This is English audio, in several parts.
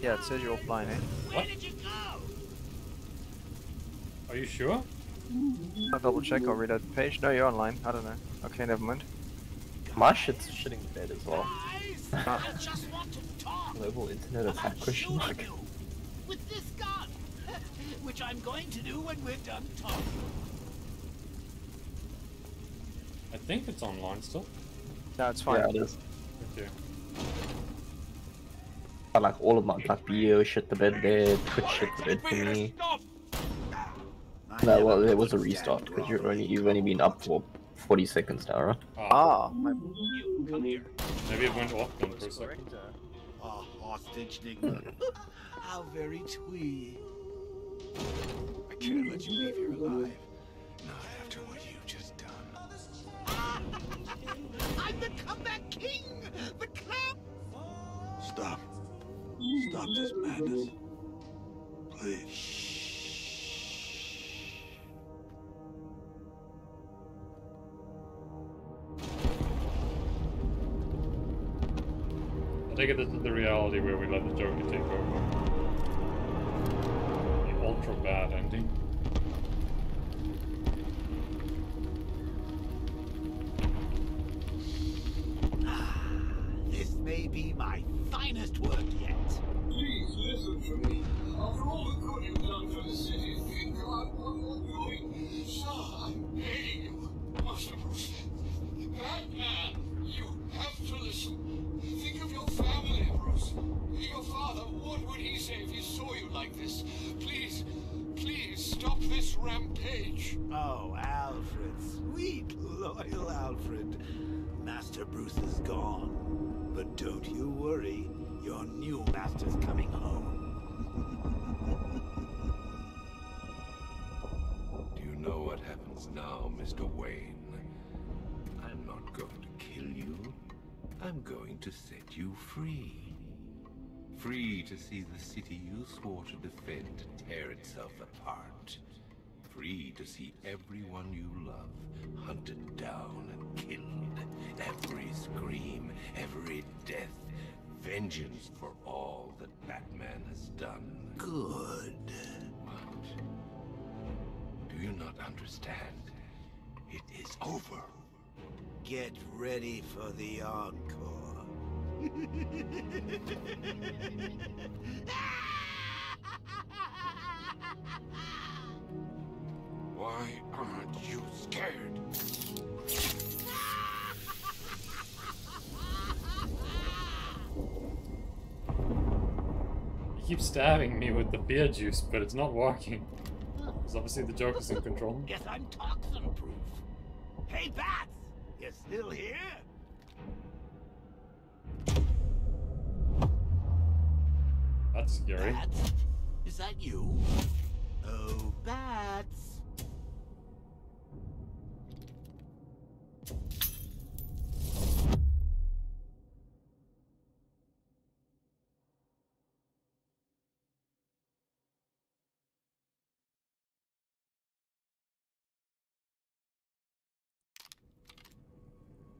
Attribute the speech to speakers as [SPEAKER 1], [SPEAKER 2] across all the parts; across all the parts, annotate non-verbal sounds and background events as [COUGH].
[SPEAKER 1] Yeah, it says you're offline, eh?
[SPEAKER 2] What? Are you sure?
[SPEAKER 1] I'll double check, I'll read out the page. No, you're online. I don't know. Okay, never mind.
[SPEAKER 3] My shit's shitting the bed as well. [LAUGHS]
[SPEAKER 4] I just want to talk.
[SPEAKER 3] Global internet attack question mark.
[SPEAKER 4] with this gun, [LAUGHS] which I'm going to do when we're done talking.
[SPEAKER 2] I think it's online still.
[SPEAKER 1] No, it's fine.
[SPEAKER 3] Yeah, it is.
[SPEAKER 2] Okay.
[SPEAKER 3] But like all of my like Bio shit the bed there, Twitch shit the bed for me. No, well, there was a restart because you've only you've only been up for 40 seconds now, right?
[SPEAKER 1] Ah, ah
[SPEAKER 4] You come here.
[SPEAKER 2] Maybe it went off then for a second.
[SPEAKER 4] A hostage, Nigma. Hmm. [LAUGHS] How very twee.
[SPEAKER 5] I can't let you leave here alive. Not after what you've just done. [LAUGHS]
[SPEAKER 4] I'm the comeback king. The clown.
[SPEAKER 5] Stop. Stop this madness. Please.
[SPEAKER 2] I think this is the reality where we let the Joker take over. The ultra bad ending.
[SPEAKER 6] Family, Your father, what would he say if he saw you like this? Please, please stop this rampage.
[SPEAKER 4] Oh, Alfred, sweet, loyal Alfred. Master Bruce is gone. But don't you worry, your new master's coming home. [LAUGHS]
[SPEAKER 5] Do you know what happens now, Mr. Wayne? I'm not going to kill you. I'm going to set you free. Free to see the city you swore to defend tear itself apart. Free to see everyone you love hunted down and killed. Every scream, every death. Vengeance for all that Batman has done.
[SPEAKER 4] Good.
[SPEAKER 5] What? Do you not understand? It is over.
[SPEAKER 4] Get ready for the encore.
[SPEAKER 5] Why aren't you scared?
[SPEAKER 2] He keeps stabbing me with the beer juice, but it's not working. Because obviously the Joker's in control.
[SPEAKER 4] Guess I'm toxin proof. Hey, Bats! You're still here?
[SPEAKER 2] Scary.
[SPEAKER 4] Bats? Is that you? Oh, Bats!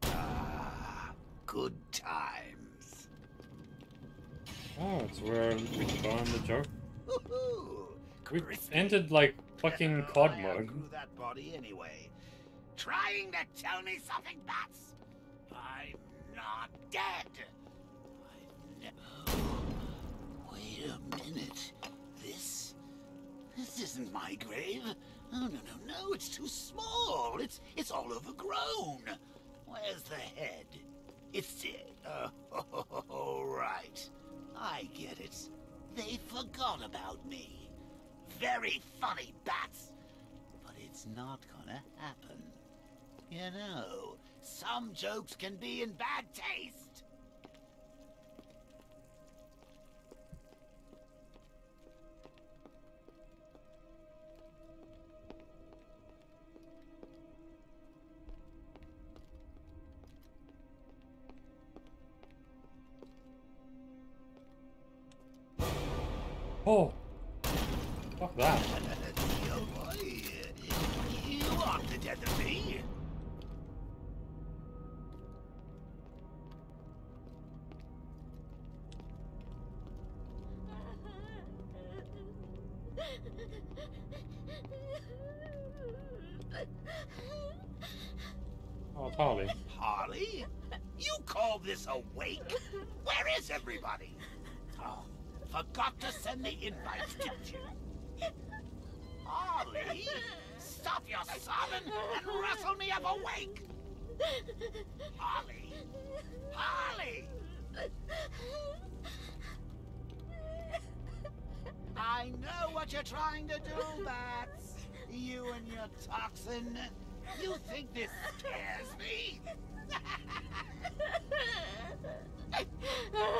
[SPEAKER 4] Ah, good times.
[SPEAKER 2] Oh, it's where we found the.
[SPEAKER 4] Woohoo!
[SPEAKER 2] We entered like fucking COD mode.
[SPEAKER 4] that body anyway. Trying to tell me something, Bats? I'm not dead. Wait a minute. This. This isn't my grave. Oh no no no! It's too small. It's it's all overgrown. Where's the head? It's uh, [LAUGHS] it. Oh, right. I get it. They forgot about me. Very funny, Bats. But it's not gonna happen. You know, some jokes can be in bad taste.
[SPEAKER 2] Oh! Fuck that.
[SPEAKER 4] oh
[SPEAKER 2] Harley.
[SPEAKER 4] Harley? You call this a wake? Where is everybody? Oh, forgot to send the invites, didn't you? Harley? Stop your sobbing and rustle me up a wake! Harley! Harley! I know what you're trying to do, Bats. You and your toxin. You think this scares me? [LAUGHS]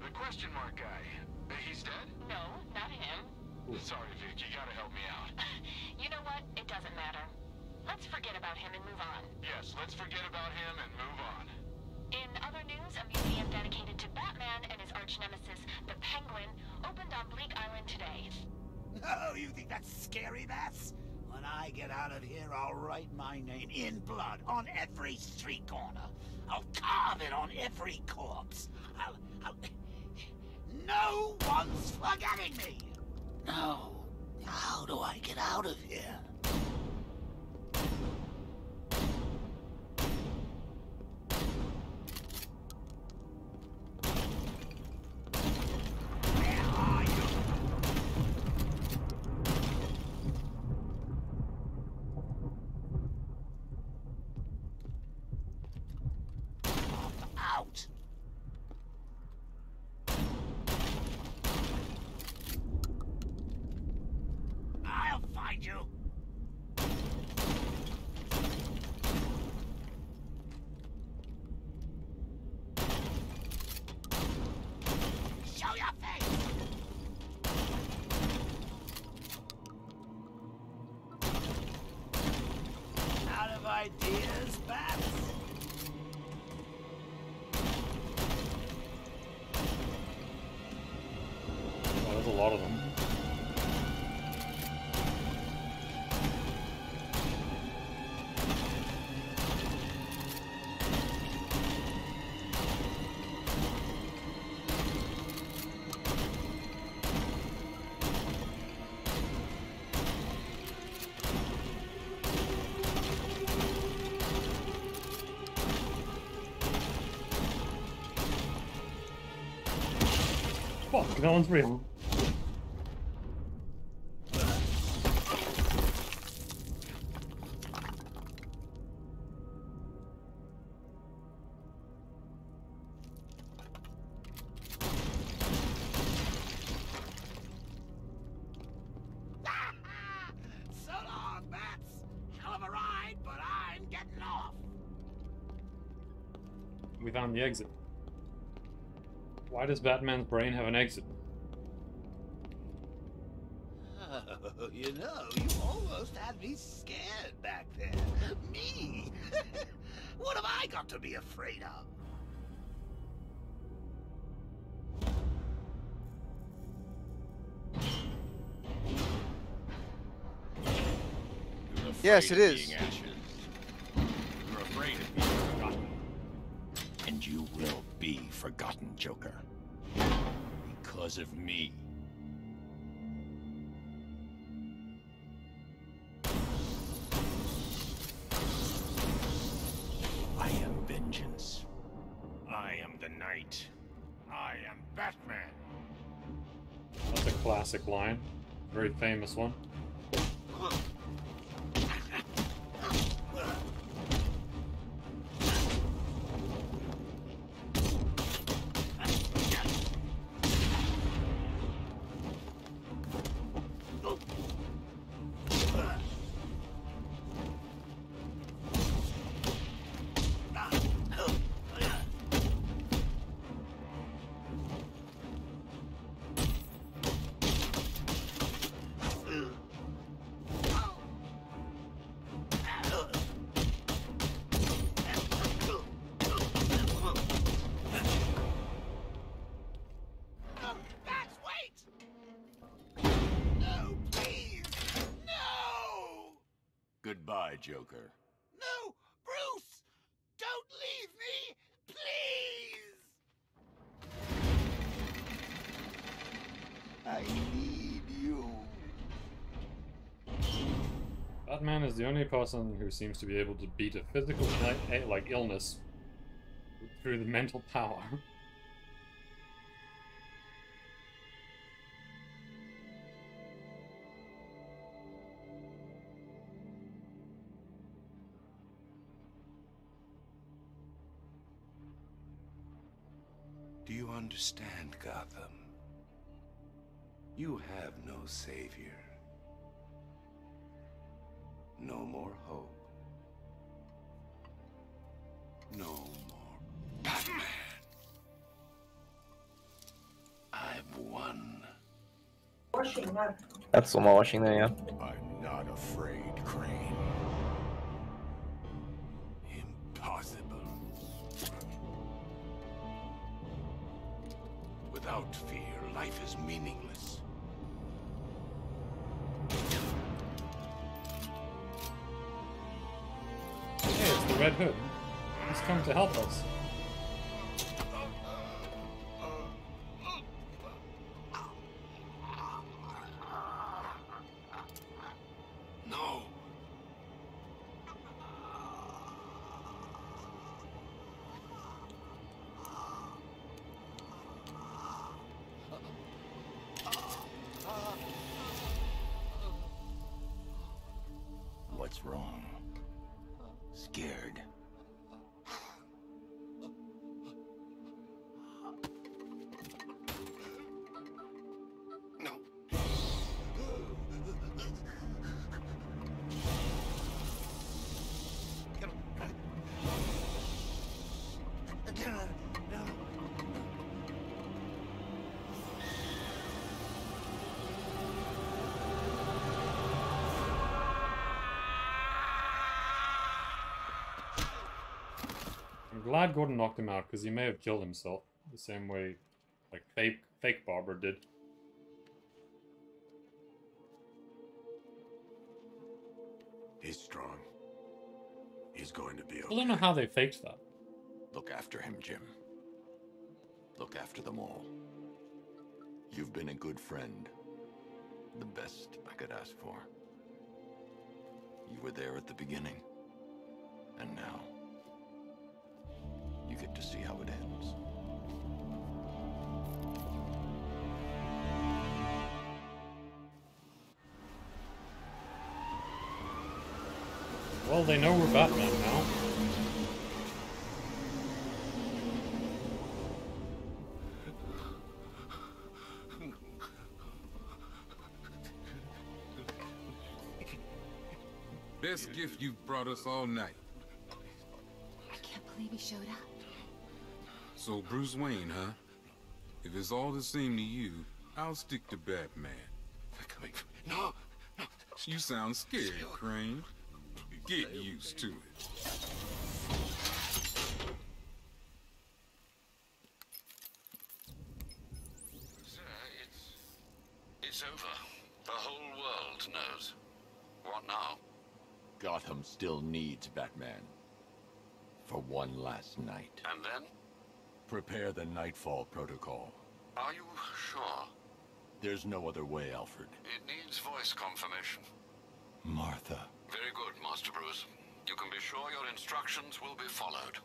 [SPEAKER 7] The
[SPEAKER 8] question mark guy. He's dead?
[SPEAKER 7] No, not him.
[SPEAKER 8] Sorry, Vic, you gotta help me out. [LAUGHS]
[SPEAKER 7] You know what? It doesn't matter. Let's forget about him and move on.
[SPEAKER 8] Yes, let's forget about him and move on.
[SPEAKER 7] In other news, a museum dedicated to Batman and his arch nemesis, the Penguin, opened on Bleak Island today.
[SPEAKER 4] Oh, you think that's scary, Bats? When I get out of here, I'll write my name in blood on every street corner. I'll carve it on every corpse. I'll, I'll... No one's forgetting me! No. How do I get out of here?
[SPEAKER 2] No one's real. Mm. so Why does Batman's brain have an exit?
[SPEAKER 4] Oh, you know, you almost had me scared back there. Me? [LAUGHS] what have I got to be afraid of?
[SPEAKER 1] Yes,
[SPEAKER 5] afraid
[SPEAKER 1] it
[SPEAKER 5] of
[SPEAKER 1] is.
[SPEAKER 5] being ashes. You're afraid of being forgotten. And you will be forgotten, Joker. Because of me. I am vengeance. I am the night. I am Batman.
[SPEAKER 2] That's a classic line. Very famous one.
[SPEAKER 9] Joker.
[SPEAKER 4] No! Bruce! Don't leave me! Please! I need you.
[SPEAKER 2] Batman is the only person who seems to be able to beat a physical like illness through the mental power. [LAUGHS]
[SPEAKER 5] understand, Gotham? You have no savior. No more hope. No more Batman. I've won.
[SPEAKER 3] That's someone watching there, yeah.
[SPEAKER 9] I'm not afraid,
[SPEAKER 5] Without fear, life is meaningless.
[SPEAKER 2] Hey, it's the Red Hood. He's come to help us. Glad Gordon knocked him out because he may have killed himself the same way, like fake fake Barbara did.
[SPEAKER 9] He's strong. He's going to be
[SPEAKER 2] I don't know how they faked that.
[SPEAKER 9] Look after him, Jim. Look after them all. You've been a good friend. The best I could ask for. You were there at the beginning. And now,
[SPEAKER 2] Well, they know we're Batman now.
[SPEAKER 10] Best gift you've brought us all night.
[SPEAKER 11] I can't believe he showed up.
[SPEAKER 10] So Bruce Wayne, huh? If it's all the same to you, I'll stick to Batman.
[SPEAKER 5] They're coming from No.
[SPEAKER 10] You sound scared, Crane. Get used to it.
[SPEAKER 8] Sir, it's... It's over. The whole world knows. What now?
[SPEAKER 9] Gotham still needs Batman. For one last night.
[SPEAKER 8] And then?
[SPEAKER 9] Prepare the Knightfall Protocol.
[SPEAKER 8] Are you sure?
[SPEAKER 9] There's no other way, Alfred.
[SPEAKER 8] It needs voice confirmation.
[SPEAKER 9] Martha.
[SPEAKER 8] Very Master Bruce. You can be sure your instructions will be followed.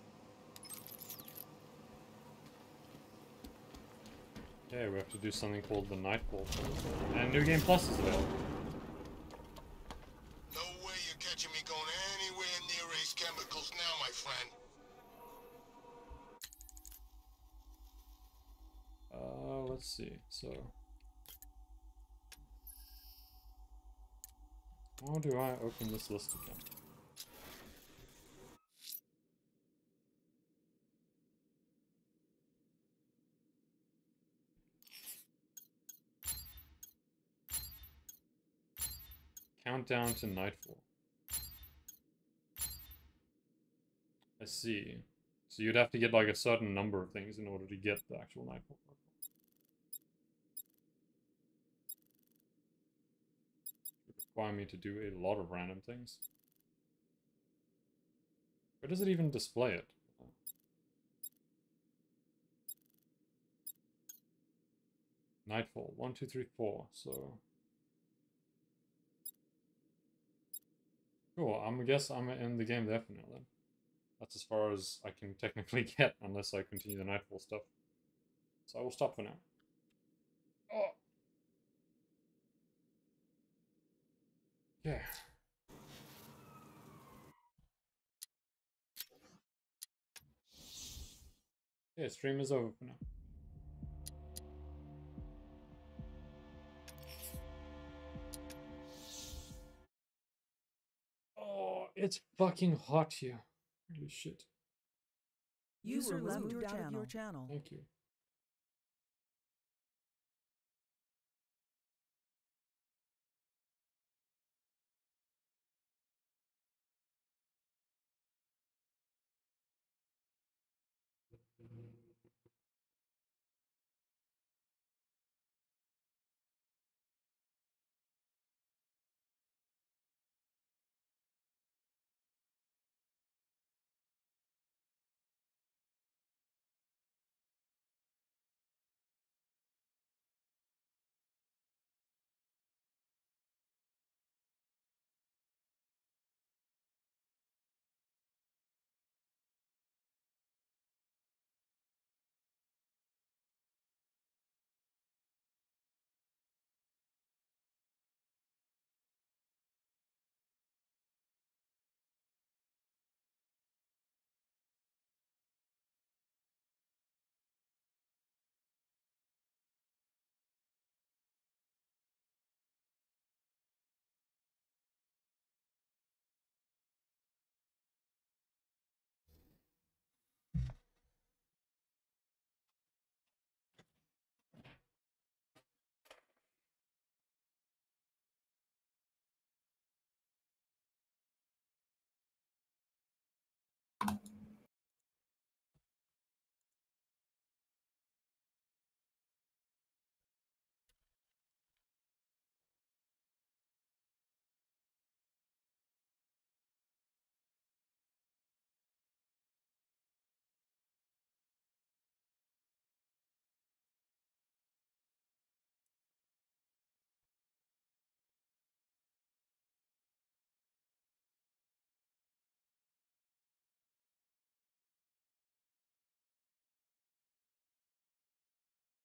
[SPEAKER 2] Okay, we have to do something called the Night Knightfall. And New Game Plus is available.
[SPEAKER 6] No way you're catching me going anywhere near Ace Chemicals now, my friend.
[SPEAKER 2] Uh, let's see. So, how do I open this list again? Countdown to Knightfall. I see. So you'd have to get like a certain number of things in order to get the actual Knightfall. Require me to do a lot of random things. Where does it even display it? Knightfall, one, two, three, four, so... Cool, I'm I guess I'm in the game definitely. That's as far as I can technically [LAUGHS] get, unless I continue the Knightfall stuff. So I will stop for now. Oh. Yeah. Yeah, stream is over for now. Oh, it's fucking hot here. Holy shit.
[SPEAKER 12] User left your channel.
[SPEAKER 2] Thank you.